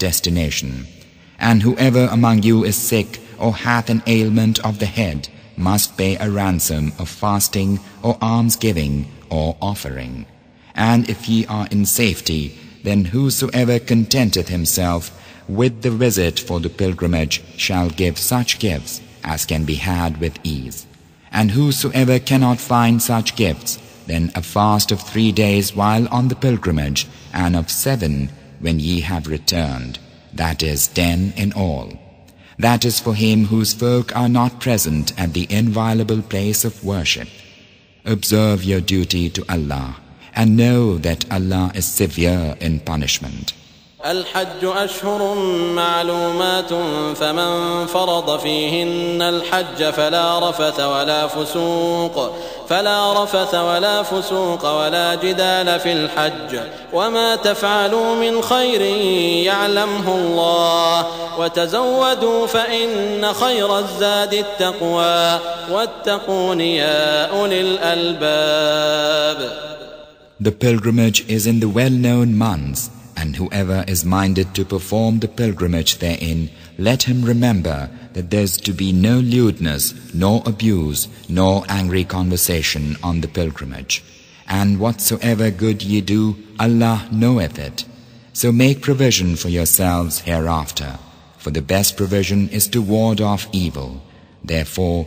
destination. And whoever among you is sick or hath an ailment of the head must pay a ransom of fasting or almsgiving or offering. And if ye are in safety, then whosoever contenteth himself with the visit for the pilgrimage shall give such gifts as can be had with ease. And whosoever cannot find such gifts, then a fast of three days while on the pilgrimage, and of seven when ye have returned, that is ten in all. That is for him whose folk are not present at the inviolable place of worship. Observe your duty to Allah, and know that Allah is severe in punishment. الحج أشهر معلومات فمن فرض فيهن الحج فلا رفث ولا فسوق. فلا رفث ولا فسوق ولا جدال في الحج. وما تفعلوا من خير يعلمه الله. وتزودوا فإن خير الزاد التقوى. واتقون يا أولي الألباب. The pilgrimage is in the well-known months. And whoever is minded to perform the pilgrimage therein, let him remember that there is to be no lewdness, nor abuse, nor angry conversation on the pilgrimage. And whatsoever good ye do, Allah knoweth it. So make provision for yourselves hereafter, for the best provision is to ward off evil. Therefore,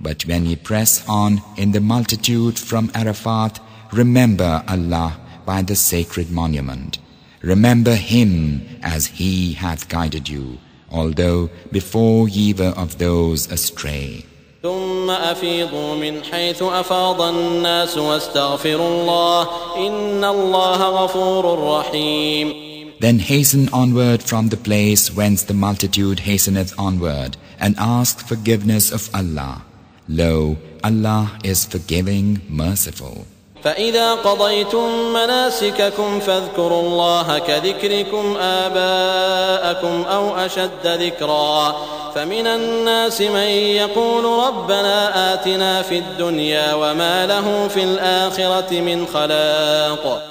But when ye press on in the multitude from Arafat, remember Allah by the sacred monument. Remember Him as He hath guided you, although before ye were of those astray. ثم أفيضوا من حيث أفاض الناس واستغفروا الله إن الله غفور رحيم Then hasten onward from the place whence the multitude hasteneth onward and ask forgiveness of Allah. Lo, Allah is forgiving, merciful. فإذا قضيتم مناسككم فاذكروا الله كذكركم آباءكم أو أشد ذكرا فمن الناس من يقول ربنا آتنا في الدنيا وما له في الآخرة من خلاق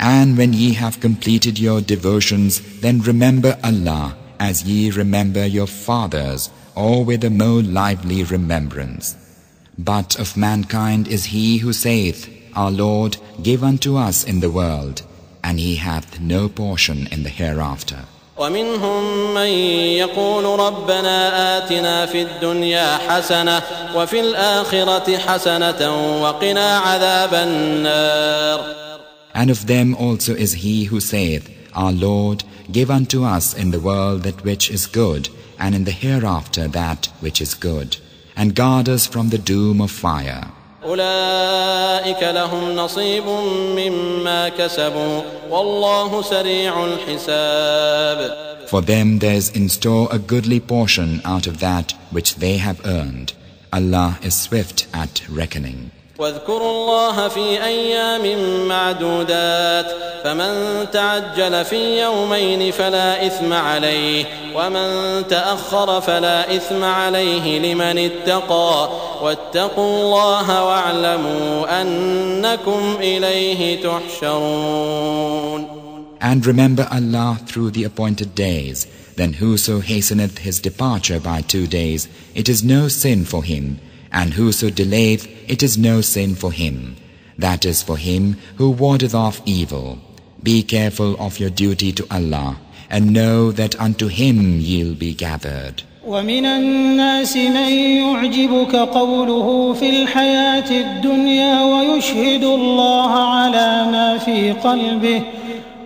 And when ye have completed your devotions, then remember Allah as ye remember your fathers or with a more lively remembrance. But of mankind is he who saith, Our Lord, give unto us in the world, and he hath no portion in the hereafter. ومنهم من يقول ربنا آتنا في الدنيا حسنة وفي الآخرة حسنة وقنا عذاب النار And of them also is he who saith, Our Lord, give unto us in the world that which is good, and in the hereafter that which is good, and guard us from the doom of fire. أولئك لهم نصيب مما كسبوا والله سريع الحساب For them there is in store a goodly portion out of that which they have earned. Allah is swift at reckoning. واذكروا الله في أيام معدودات فمن تعجل في يومين فلا إثم عليه ومن تأخر فلا إثم عليه لمن اتقى واتقوا الله واعلموا أنكم إليه تحشرون And remember Allah through the appointed days. Then whoso hasteneth his departure by two days, it is no sin for him. And whoso delayeth, it is no sin for him. That is for him who wardeth off evil. Be careful of your duty to Allah, and know that unto him ye'll be gathered. ومن الناس من يعجبك قوله في الحياة الدنيا ويشهد الله على ما في قلبه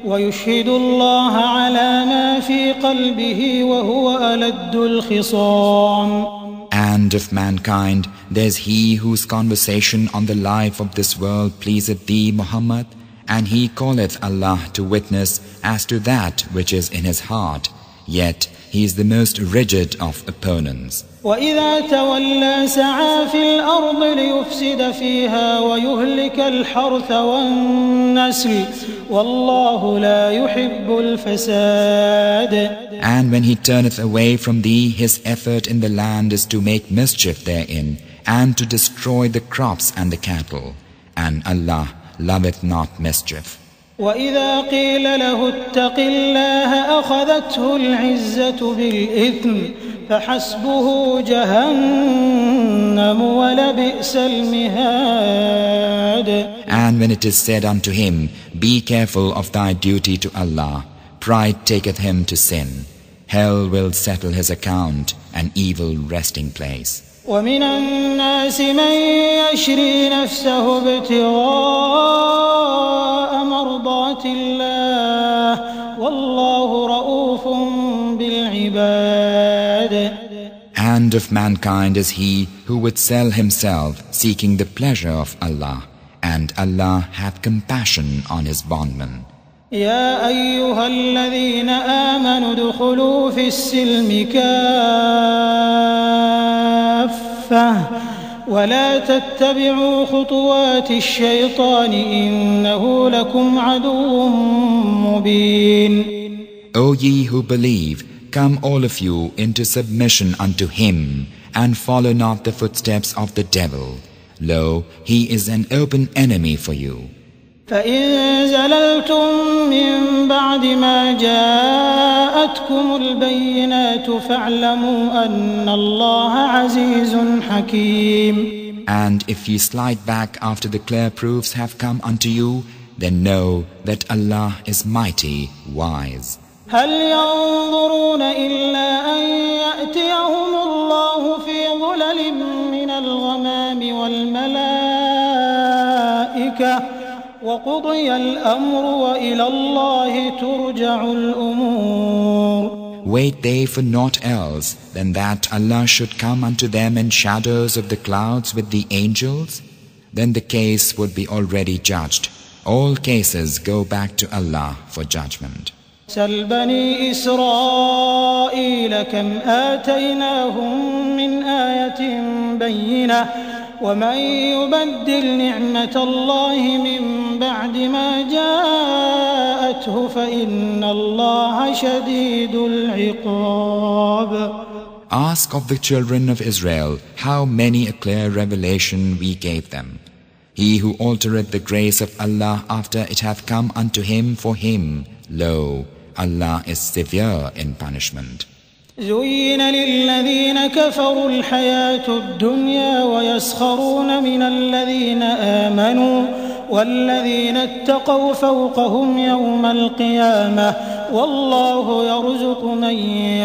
ويشهد الله على ما في قلبه وهو ألد الخصام and of mankind, there's he whose conversation on the life of this world pleaseth thee, Muhammad, and he calleth Allah to witness as to that which is in his heart. yet he is the most rigid of opponents. وإذا تولى سعى في الأرض ليفسد فيها ويهلك الحرث والنسل والله لا يحب الفساد And when he turneth away from thee, his effort in the land is to make mischief therein, and to destroy the crops and the cattle. And Allah loveth not mischief. وإذا قيل له اتق الله أخذته العزة بالإثم فحسبه جهنم ولبئس المهاد And when it is said unto him, Be careful of thy duty to Allah, pride taketh him to sin. Hell will settle his account, an evil resting place. ومن الناس من يشري نفسه ابتغاء And of mankind is he who would sell himself seeking the pleasure of Allah, and Allah hath compassion on his bondman. يا أيها الذين آمنوا ادخلوا في السلم كافة ولا تتبعوا خطوات الشيطان إنه لكم عدو مبين O ye who believe, come all of you into submission unto him, and follow not the footsteps of the devil. Lo, he is an open enemy for you. فإن زللتم من بعد ما جاءتكم البينات فاعلموا أن الله عزيز حكيم And if ye slide back after the clear proofs have come unto you, then know that Allah is mighty, wise. هل ينظرون إلا أن يأتيهم الله في ظلل من الغمام والملائكة وقضي الأمر وإلى الله ترجع الأمور Wait they for naught else than that Allah should come unto them in shadows of the clouds with the angels? Then the case would be already judged. All cases go back to Allah for judgment. سل بني إسرائيل كم آتيناهم من آية بينة ومن يبدل نعمة الله من بعد ما جاءته فإن الله شديد العقاب Ask of the children of Israel how many a clear revelation we gave them. He who altereth the grace of Allah after it hath come unto him for him, lo, Allah is severe in punishment. زين للذين كفروا الحياة الدنيا ويسخرون من الذين آمنوا والذين اتقوا فوقهم يوم القيامة والله يرزق من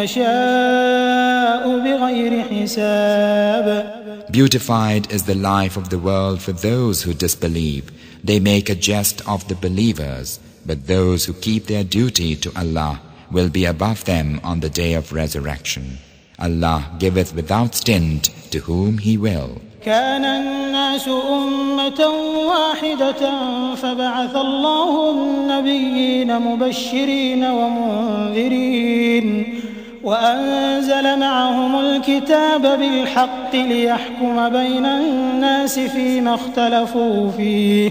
يشاء بغير حساب Beautified is the life of the world for those who disbelieve. They make a jest of the believers, But those who keep their duty to Allah will be above them on the day of resurrection. Allah giveth without stint to whom He will. كان الناس أمة واحدة فبعث الله النبيين مبشرين ومنذرين وأنزل معهم الكتاب بالحق ليحكم بين الناس فيما اختلفوا فيه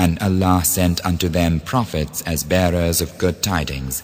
and Allah sent unto them prophets as bearers of good tidings,